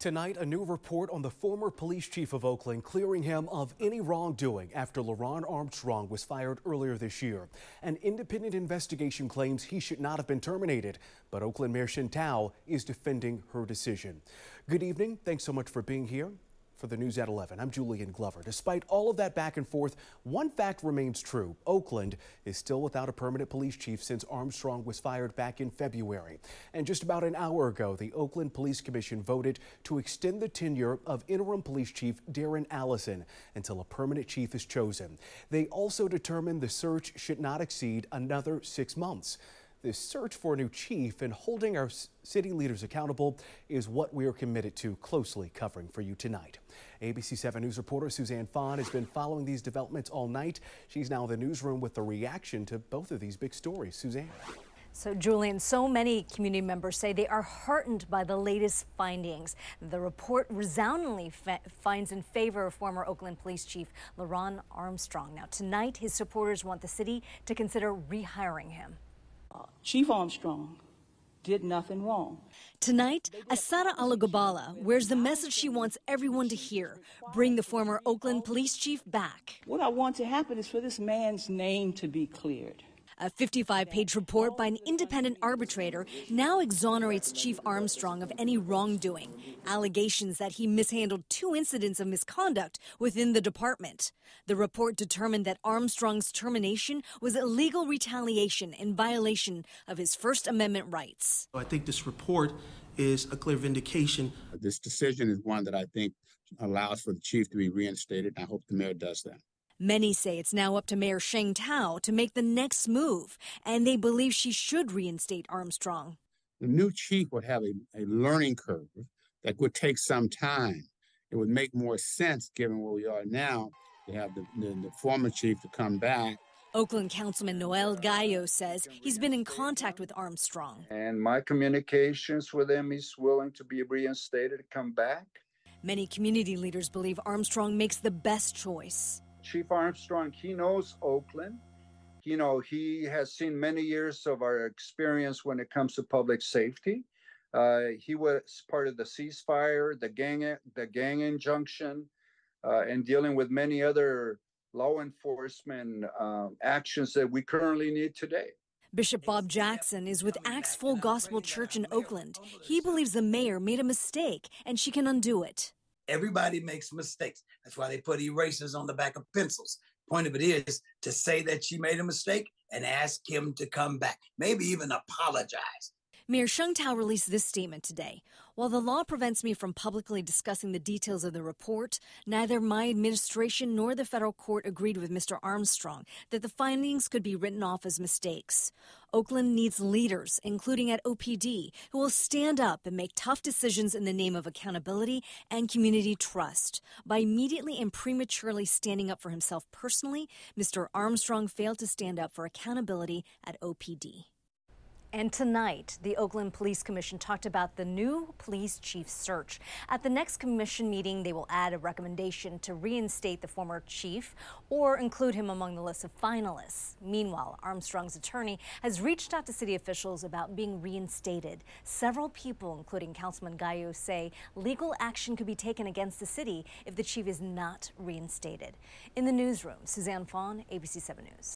Tonight, a new report on the former police chief of Oakland clearing him of any wrongdoing after LeRonne Armstrong was fired earlier this year. An independent investigation claims he should not have been terminated, but Oakland Mayor Sheng Thao is defending her decision. Good evening. Thanks so much for being here for the news at 11. I'm Julian Glover. Despite all of that back and forth, one fact remains true. Oakland is still without a permanent police chief since Armstrong was fired back in February. And just about an hour ago, the Oakland Police Commission voted to extend the tenure of interim police chief Darren Allison until a permanent chief is chosen. They also determined the search should not exceed another six months. This search for a new chief and holding our city leaders accountable is what we are committed to closely covering for you tonight. ABC 7 News reporter Suzanne Phan has been following these developments all night. She's now in the newsroom with the reaction to both of these big stories. Suzanne. So, Julian, so many community members say they are heartened by the latest findings. The report resoundingly finds in favor of former Oakland Police Chief LeRonne Armstrong. Now, tonight, his supporters want the city to consider rehiring him. Chief Armstrong did nothing wrong. Tonight, Assata Olugbala wears the message she wants everyone to hear bring the former Oakland police chief back. What I want to happen is for this man's name to be cleared. A 55 page report by an independent arbitrator now exonerates Chief Armstrong of any wrongdoing, allegations that he mishandled two incidents of misconduct within the department. The report determined that Armstrong's termination was illegal retaliation in violation of his First Amendment rights. I think this report is a clear vindication. This decision is one that I think allows for the chief to be reinstated. I hope the mayor does that. Many say it's now up to Mayor Sheng Thao to make the next move, and they believe she should reinstate Armstrong. The new chief would have a, a learning curve that would take some time. It would make more sense, given where we are now, to have the, the, the former chief to come back Oakland Councilman Noel Gallo says he's been in contact with Armstrong. And my communications with him, he's willing to be reinstated, to come back. Many community leaders believe Armstrong makes the best choice. Chief Armstrong, he knows Oakland. You know, he has seen many years of our experience when it comes to public safety. Uh, he was part of the ceasefire, the gang, the gang injunction, uh, and dealing with many other law enforcement um, actions that we currently need today. Bishop Bob Jackson is with Acts Full Gospel Church in Oakland. He believes the mayor made a mistake and she can undo it. Everybody makes mistakes. That's why they put erasers on the back of pencils. Point of it is to say that she made a mistake and ask him to come back, maybe even apologize. Mayor Sheng Thao released this statement today. While the law prevents me from publicly discussing the details of the report, neither my administration nor the federal court agreed with Mr. Armstrong that the findings could be written off as mistakes. Oakland needs leaders, including at OPD, who will stand up and make tough decisions in the name of accountability and community trust. By immediately and prematurely standing up for himself personally, Mr. Armstrong failed to stand up for accountability at OPD. And tonight, the Oakland Police Commission talked about the new police chief search. At the next commission meeting, they will add a recommendation to reinstate the former chief or include him among the list of finalists. Meanwhile, Armstrong's attorney has reached out to city officials about being reinstated. Several people, including Councilman Gallo, say legal action could be taken against the city if the chief is not reinstated. In the newsroom, Suzanne Phan, ABC 7 News.